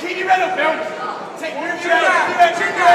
Can you run up, Bill? Take your out. Keep